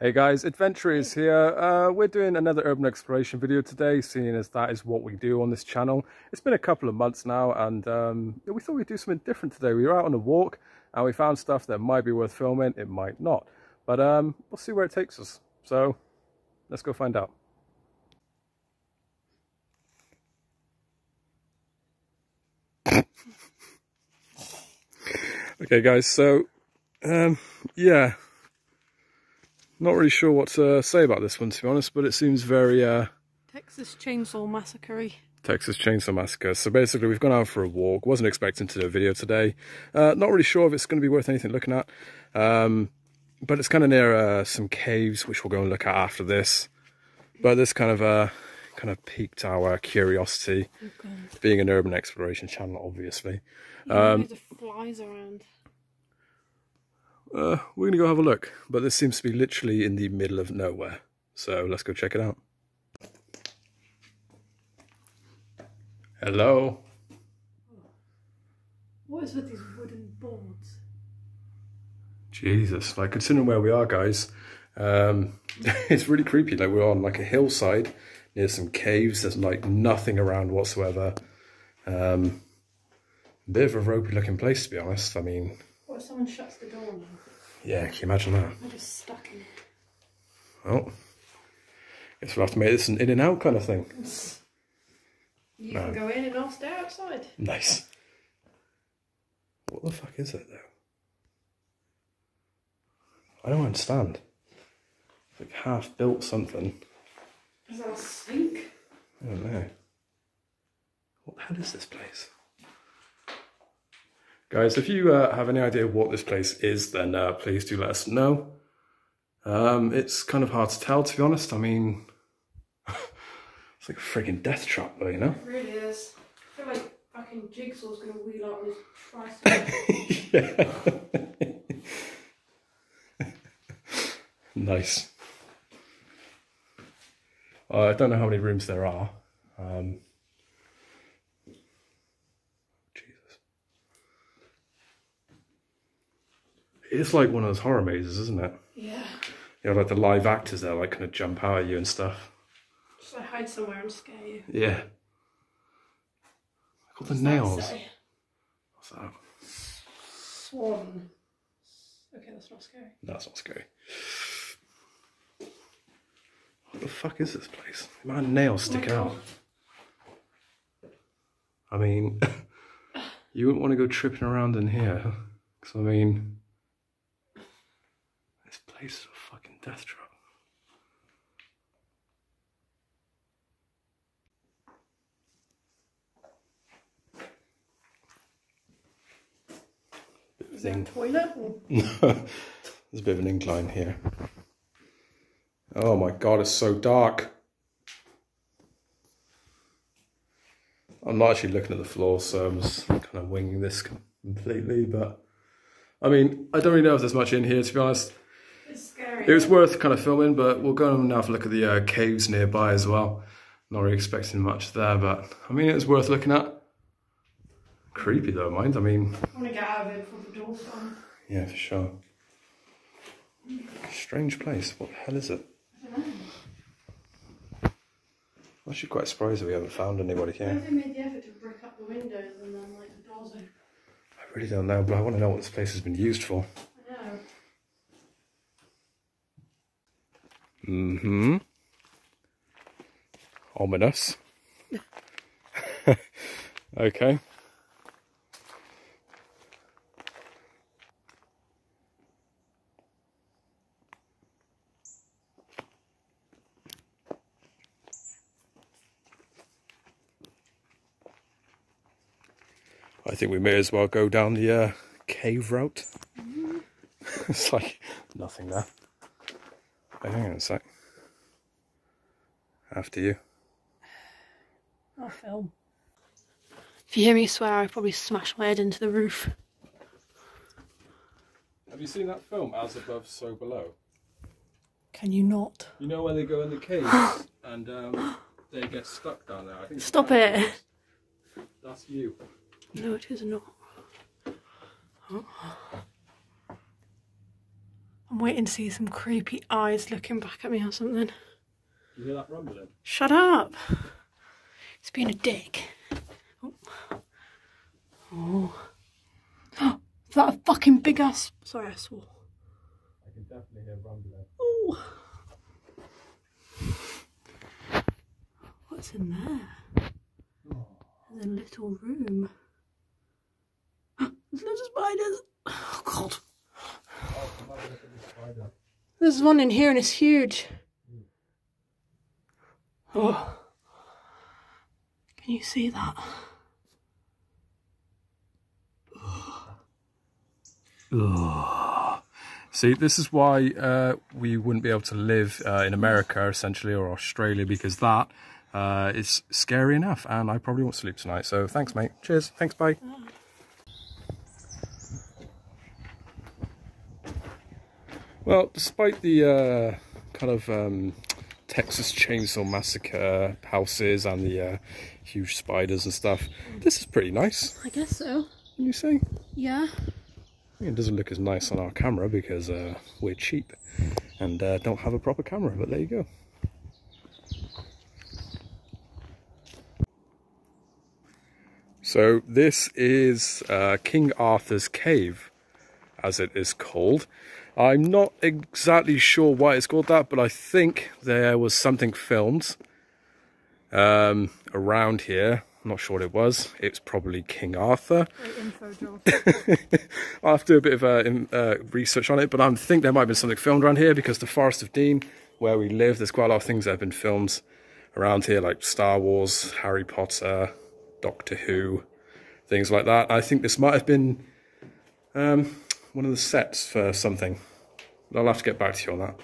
Hey guys, AdvenTury is here. Uh, we're doing another urban exploration video today, seeing as that is what we do on this channel. It's been a couple of months now and um, we thought we'd do something different today. We were out on a walk and we found stuff that might be worth filming, it might not. But um, we'll see where it takes us. So let's go find out. okay guys, so um, yeah, not really sure what to say about this one, to be honest, but it seems very... Uh, Texas Chainsaw Massacre. Texas Chainsaw Massacre. So basically, we've gone out for a walk. Wasn't expecting to do a video today. Uh, not really sure if it's going to be worth anything looking at. Um, but it's kind of near uh, some caves, which we'll go and look at after this. But this kind of uh, kind of piqued our curiosity, oh being an urban exploration channel, obviously. Yeah, um, flies around uh, we're going to go have a look. But this seems to be literally in the middle of nowhere. So let's go check it out. Hello. What is with these wooden boards? Jesus, like considering where we are, guys, um, it's really creepy. Like we're on like a hillside near some caves. There's like nothing around whatsoever. Um, bit of a ropey looking place, to be honest. I mean, if someone shuts the door now? Yeah, can you imagine that? I'm just stuck in it. Well, guess we'll have to make this an in and out kind of thing. You can go in and I'll stay outside. Nice. What the fuck is it though? I don't understand. It's like half built something. Is that a sink? I don't know. What the hell is this place? Guys, if you uh, have any idea what this place is, then uh, please do let us know. Um, it's kind of hard to tell, to be honest. I mean, it's like a freaking death trap, though, you know? It really is. I feel like fucking Jigsaw's going to wheel out his tricep. yeah. nice. Uh, I don't know how many rooms there are. Um, It's like one of those horror mazes, isn't it? Yeah. You know, like the live actors there, like kind of jump out at you and stuff. Just like hide somewhere and scare you. Yeah. Look at the nails. What's that? Swan. Okay, that's not scary. That's not scary. What the fuck is this place? My nails stick oh my out. I mean, you wouldn't want to go tripping around in here. Because, I mean, place is a fucking death trap. Is there a toilet? There's a bit of an incline here. Oh my god, it's so dark. I'm not actually looking at the floor, so I'm just kind of winging this completely. But I mean, I don't really know if there's much in here, to be honest. It was worth kind of filming, but we'll go and have a look at the uh, caves nearby as well. Not really expecting much there, but I mean, it was worth looking at. Creepy though, mind. I mean, I want to get out of it before the door's gone. Yeah, for sure. Strange place. What the hell is it? I don't know. I'm actually quite surprised that we haven't found anybody here. They made the effort to brick up the windows and then like the doors open? I really don't know, but I want to know what this place has been used for. Mm-hmm. Ominous. okay. I think we may as well go down the uh, cave route. Mm -hmm. it's like nothing there. Hang on a sec. After you. I'll film. If you hear me swear, I probably smash my head into the roof. Have you seen that film, As Above, So Below? Can you not? You know when they go in the cave and um, they get stuck down there? I think Stop it! That's you. No, it is not. I'm waiting to see some creepy eyes looking back at me or something. You hear that rumbling? Shut up! It's being a dick. Oh. Oh. Is that a fucking big ass? Sorry, I swore. I can definitely hear rumbling. Oh. What's in there? There's a little room. There's loads of spiders. Oh god. There's one in here and it's huge. Oh. Can you see that? See, this is why uh, we wouldn't be able to live uh, in America, essentially, or Australia, because that uh, is scary enough, and I probably won't sleep tonight. So thanks, mate. Cheers. Thanks, bye. Well, despite the uh, kind of um, Texas Chainsaw Massacre houses and the uh, huge spiders and stuff, this is pretty nice. I guess so. Can you say? Yeah. It doesn't look as nice on our camera because uh, we're cheap and uh, don't have a proper camera, but there you go. So this is uh, King Arthur's Cave, as it is called. I'm not exactly sure why it's called that, but I think there was something filmed um, around here. I'm not sure what it was. It's probably King Arthur. I'll have to do a bit of uh, uh, research on it, but I think there might have been something filmed around here because the Forest of Dean, where we live, there's quite a lot of things that have been filmed around here, like Star Wars, Harry Potter, Doctor Who, things like that. I think this might have been um, one of the sets for something. I'll have to get back to you on that.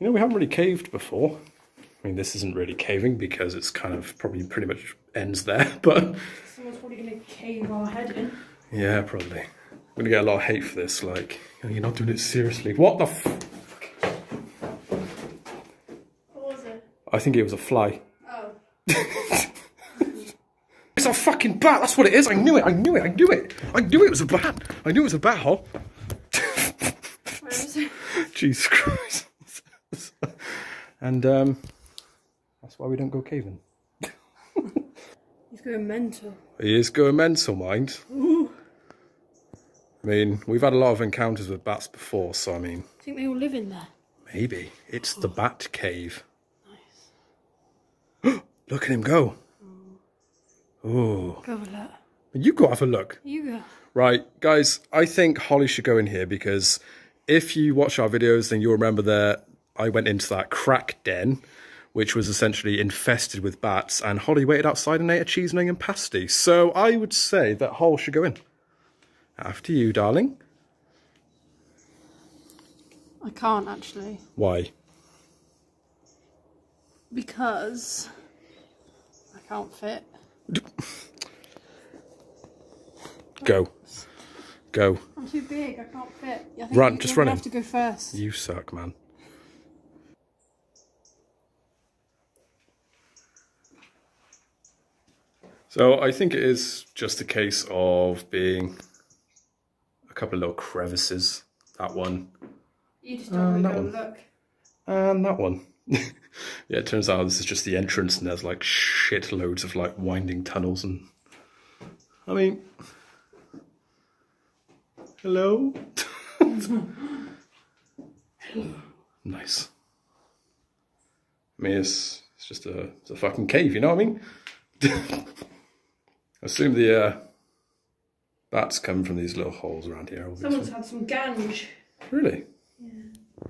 You know, we haven't really caved before. I mean, this isn't really caving because it's kind of probably pretty much ends there, but... Someone's probably going to cave our head in. Yeah, probably. I'm going to get a lot of hate for this, like, oh, you're not doing it seriously. What the f... What was it? I think it was a fly. Oh. It's a fucking bat, that's what it is. I knew it, I knew it, I knew it. I knew it was a bat. I knew it was a bat hole. Where is it? Jesus Christ. and um, that's why we don't go caving. He's going mental. He is going mental, mind. I mean, we've had a lot of encounters with bats before, so I mean, I think they all live in there. maybe. It's the bat cave. Nice. look at him go. Oh, Go have a look. you go have a look. You go. Right, guys, I think Holly should go in here because if you watch our videos, then you'll remember that I went into that crack den, which was essentially infested with bats, and Holly waited outside and ate a cheese and pasty. So I would say that Holly should go in. After you, darling. I can't actually. Why? Because I can't fit. Go. Go. I'm too big, I can't fit. I think Run, you- just run gonna have to go first. You suck, man. So I think it is just a case of being a couple of little crevices. That one You just Uh, don't that one. look. and that one. Yeah, it turns out this is just the entrance and there's like shit loads of like winding tunnels and I mean Hello? nice. I mean it's it's just a it's a fucking cave, you know what I mean? I assume the uh bats come from these little holes around here. Someone's had some ganj. Really? Yeah.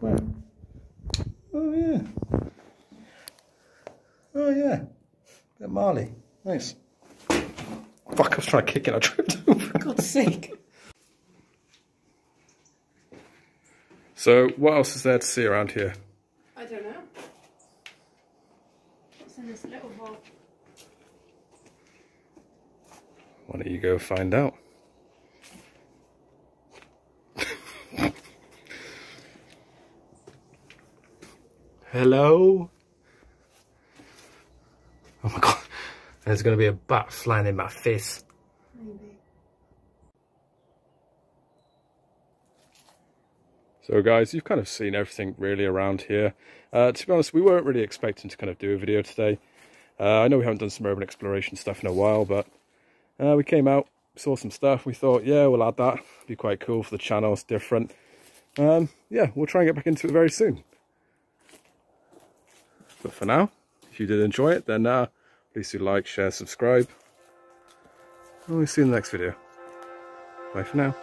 Where? Oh yeah. Oh yeah. At Marley. Nice. Fuck, I was trying to kick it, I tripped over. God's sake. So, what else is there to see around here? I don't know. What's in this little hole? Why don't you go find out? Hello? Oh my god, there's going to be a bat flying in my face. Maybe. So guys, you've kind of seen everything really around here. Uh, to be honest, we weren't really expecting to kind of do a video today. Uh, I know we haven't done some urban exploration stuff in a while, but uh, we came out, saw some stuff. We thought, yeah, we'll add that. It'd be quite cool for the channel. It's different. Um, yeah, we'll try and get back into it very soon. But for now, if you did enjoy it, then uh, please do like, share, subscribe. And we'll see you in the next video. Bye for now.